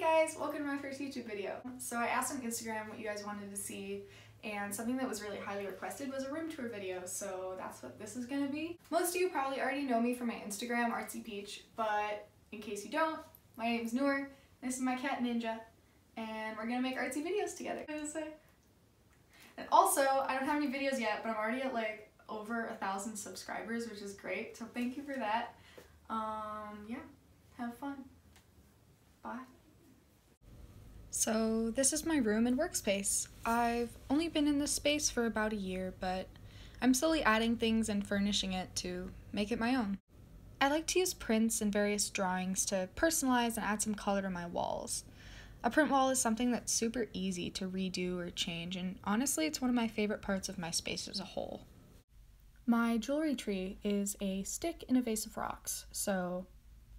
guys, welcome to my first YouTube video. So I asked on Instagram what you guys wanted to see and something that was really highly requested was a room tour video, so that's what this is gonna be. Most of you probably already know me from my Instagram, Artsy Peach, but in case you don't, my name's Noor, this is my cat Ninja, and we're gonna make artsy videos together. And also, I don't have any videos yet, but I'm already at like over a thousand subscribers, which is great, so thank you for that. Um, yeah, have fun. So this is my room and workspace. I've only been in this space for about a year, but I'm slowly adding things and furnishing it to make it my own. I like to use prints and various drawings to personalize and add some color to my walls. A print wall is something that's super easy to redo or change, and honestly, it's one of my favorite parts of my space as a whole. My jewelry tree is a stick in a vase of rocks, so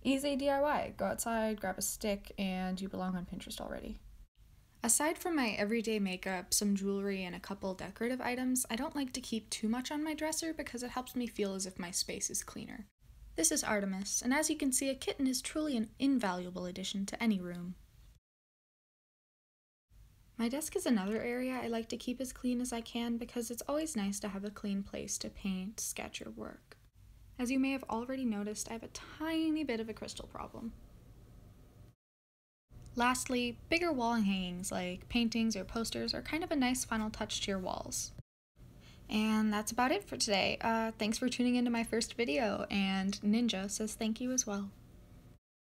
easy DIY. Go outside, grab a stick, and you belong on Pinterest already. Aside from my everyday makeup, some jewelry, and a couple decorative items, I don't like to keep too much on my dresser because it helps me feel as if my space is cleaner. This is Artemis, and as you can see, a kitten is truly an invaluable addition to any room. My desk is another area I like to keep as clean as I can because it's always nice to have a clean place to paint, sketch, or work. As you may have already noticed, I have a tiny bit of a crystal problem. Lastly, bigger wall hangings like paintings or posters are kind of a nice final touch to your walls. And that's about it for today. Uh, thanks for tuning into my first video, and Ninja says thank you as well.